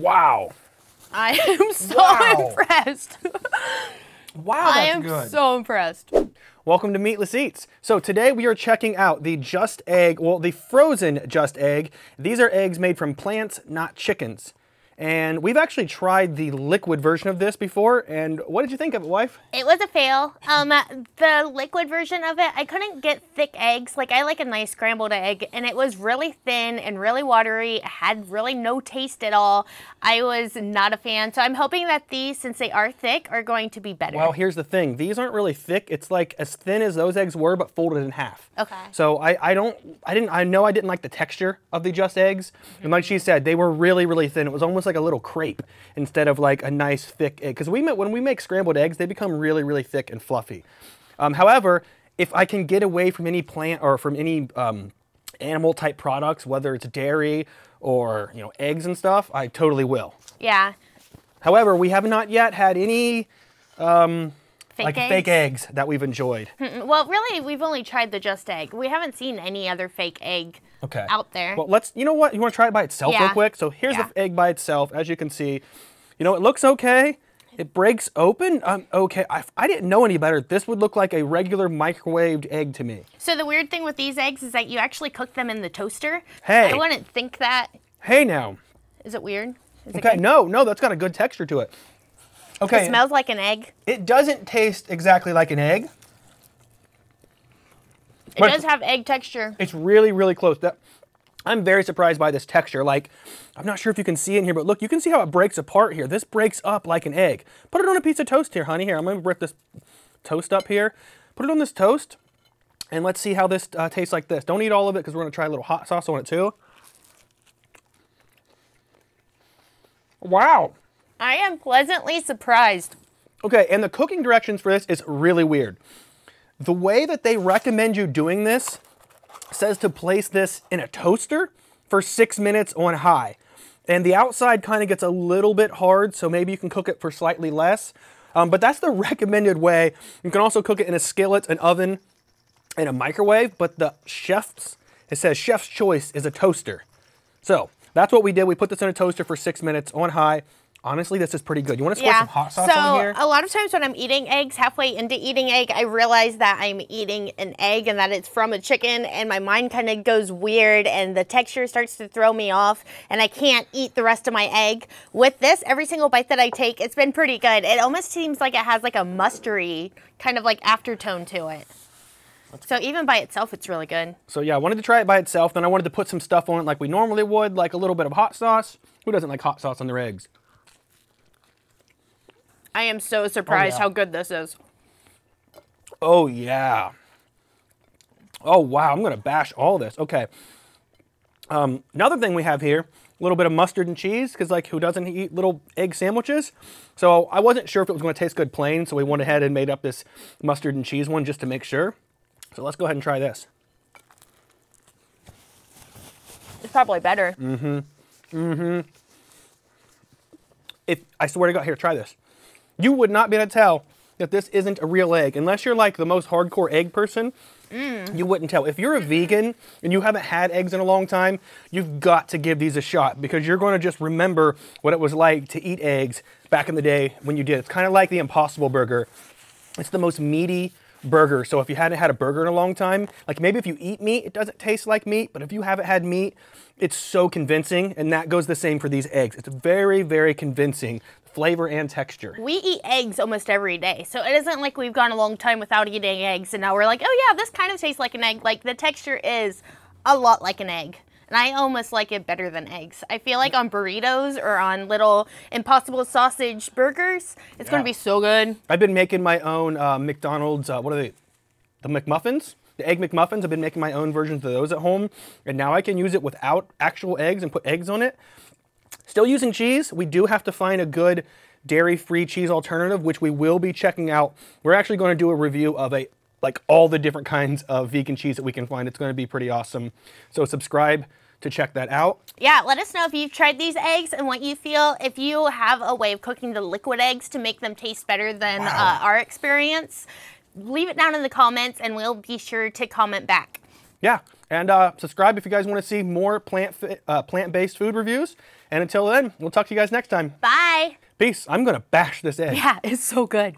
Wow. I am so Wow. impressed. Wow, that's I am good. so impressed. Welcome to Meatless Eats. So today we are checking out the Just Egg, well, the frozen Just Egg. These are eggs made from plants, not chickens. And we've actually tried the liquid version of this before. And what did you think of it, wife? It was a fail. Um, the liquid version of it, I couldn't get thick eggs. Like I like a nice scrambled egg, and it was really thin and really watery. It had really no taste at all. I was not a fan. So I'm hoping that these, since they are thick, are going to be better. Well, here's the thing. These aren't really thick. It's like as thin as those eggs were, but folded in half. Okay. So I, I don't, I didn't, I know I didn't like the texture of the Just Eggs. And like she said, they were really, really thin. It was almost like a little crepe instead of like a nice thick egg. Because we when we make scrambled eggs, they become really, really thick and fluffy. Um, however, if I can get away from any plant or from any um, animal type products, whether it's dairy or you know eggs and stuff, I totally will. yeah. However, we have not yet had any Fake like eggs. fake eggs that we've enjoyed. Well, really, we've only tried the just egg. We haven't seen any other fake egg Okay. out there. Well, let's. You know what? You want to try it by itself real Yeah. quick? So here's Yeah. the egg by itself. As you can see, you know it looks okay. It breaks open. Um, okay. I, I didn't know any better. This would look like a regular microwaved egg to me. So the weird thing with these eggs is that you actually cook them in the toaster. Hey. I wouldn't think that. Hey now. Is it weird? Is Okay. good? No, no, that's got a good texture to it. Okay. It smells like an egg. It doesn't taste exactly like an egg. It does have egg texture. It's really, really close. That I'm very surprised by this texture. Like, I'm not sure if you can see in here, but look, you can see how it breaks apart here. This breaks up like an egg. Put it on a piece of toast here, honey. Here, I'm gonna rip this toast up here. Put it on this toast, and let's see how this uh, tastes like this. Don't eat all of it because we're gonna try a little hot sauce on it too. Wow. I am pleasantly surprised. Okay, and the cooking directions for this is really weird. The way that they recommend you doing this says to place this in a toaster for six minutes on high. And the outside kind of gets a little bit hard, so maybe you can cook it for slightly less. Um, but that's the recommended way. You can also cook it in a skillet, an oven, and a microwave. But the chef's, it says chef's choice is a toaster. So that's what we did. We put this in a toaster for six minutes on high. Honestly, this is pretty good. You want to squirt Yeah. some hot sauce so on here? So a lot of times when I'm eating eggs, halfway into eating egg, I realize that I'm eating an egg and that it's from a chicken, and my mind kind of goes weird, and the texture starts to throw me off, and I can't eat the rest of my egg. With this, every single bite that I take, it's been pretty good. It almost seems like it has like a mustardy kind of like aftertone to it. So even by itself, it's really good. So yeah, I wanted to try it by itself. Then I wanted to put some stuff on it like we normally would, like a little bit of hot sauce. Who doesn't like hot sauce on their eggs? I am so surprised yeah. how good this is. Oh yeah. Oh wow, I'm gonna bash all this. Okay. Um, another thing we have here, a little bit of mustard and cheese, because like who doesn't eat little egg sandwiches? So I wasn't sure if it was gonna taste good plain, so we went ahead and made up this mustard and cheese one just to make sure. So let's go ahead and try this. It's probably better. Mm-hmm mm-hmm if I swear to God, here, try this. You would not be able to tell that this isn't a real egg unless you're like the most hardcore egg person. Mm. You wouldn't tell. If you're a vegan and you haven't had eggs in a long time, you've got to give these a shot because you're going to just remember what it was like to eat eggs back in the day when you did. It's kind of like the Impossible Burger. It's the most meaty burger. So if you hadn't had a burger in a long time, like maybe if you eat meat, it doesn't taste like meat, but if you haven't had meat, it's so convincing. And that goes the same for these eggs. It's very, very convincing flavor and texture. We eat eggs almost every day, so it isn't like we've gone a long time without eating eggs, and now we're like, oh yeah, this kind of tastes like an egg. Like the texture is a lot like an egg. And I almost like it better than eggs. I feel like on burritos or on little impossible sausage burgers, it's Yeah. gonna be so good. I've been making my own uh, McDonald's, uh, what are they? The McMuffins? The egg McMuffins. I've been making my own versions of those at home. And now I can use it without actual eggs and put eggs on it. Still using cheese. We do have to find a good dairy-free cheese alternative, which we will be checking out. We're actually going to do a review of a like all the different kinds of vegan cheese that we can find. It's going to be pretty awesome. So subscribe to check that out. Yeah, let us know if you've tried these eggs and what you feel. If you have a way of cooking the liquid eggs to make them taste better than Wow. uh, our experience, leave it down in the comments and we'll be sure to comment back. Yeah, and uh, subscribe if you guys want to see more plant uh, plant-based food reviews. And until then, we'll talk to you guys next time. Bye. Peace. I'm going to bash this egg. Yeah, it's so good.